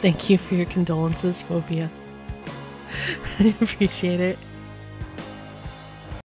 Thank you for your condolences, Phobia. I appreciate it.